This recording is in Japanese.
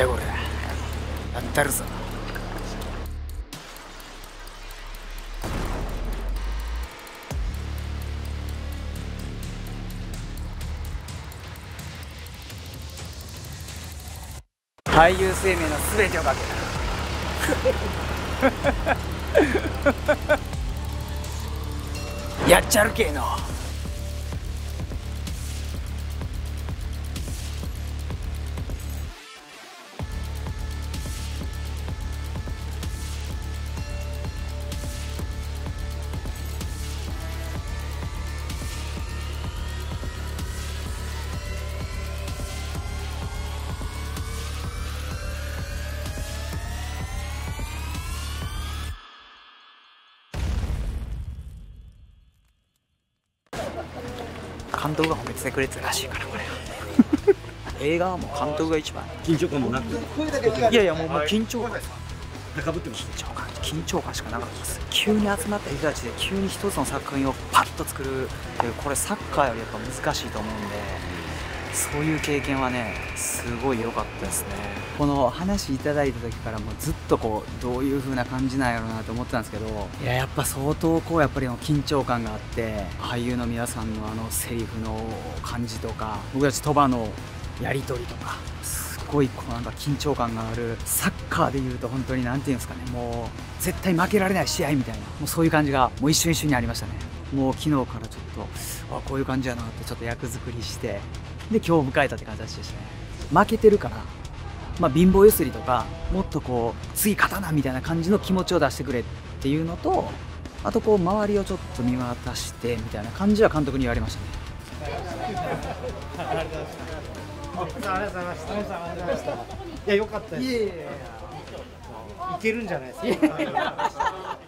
じゃこれやったるぞ。俳優生命の全てをかけた やっちゃるけえの。監督が褒めてくれてたらしいからこれ 映画はもう監督が一番。緊張感もなく。いやいやもうもう緊張。感高ぶってます。緊張感緊張感しかなかったです。急に集まった人たちで急に一つの作品をパッと作るこれサッカーよりやっぱ難しいと思うんでそういう経験はねすごい良かったですね。この話いただいた時からもうずっとこうどういう風な感じなんやろうなと思ってたんですけどいややっぱ相当こうやっぱりの緊張感があって俳優の皆さんのあのセリフの感じとか僕たち鳥羽のやり取りとかすごいこうなんか緊張感があるサッカーでいうと本当に何て言うんですかねもう絶対負けられない試合みたいなもうそういう感じがもう一瞬一瞬にありましたね。もう昨日からちょっとあこういう感じやなってちょっと役作りしてで今日を迎えたって形ですね負けてるからまあ貧乏ゆすりとかもっとこう次勝たなみたいな感じの気持ちを出してくれっていうのとあとこう周りをちょっと見渡してみたいな感じは監督に言われましたねありがとうございました。ありがとうございました。いや、良かったです。いけるんじゃないですか。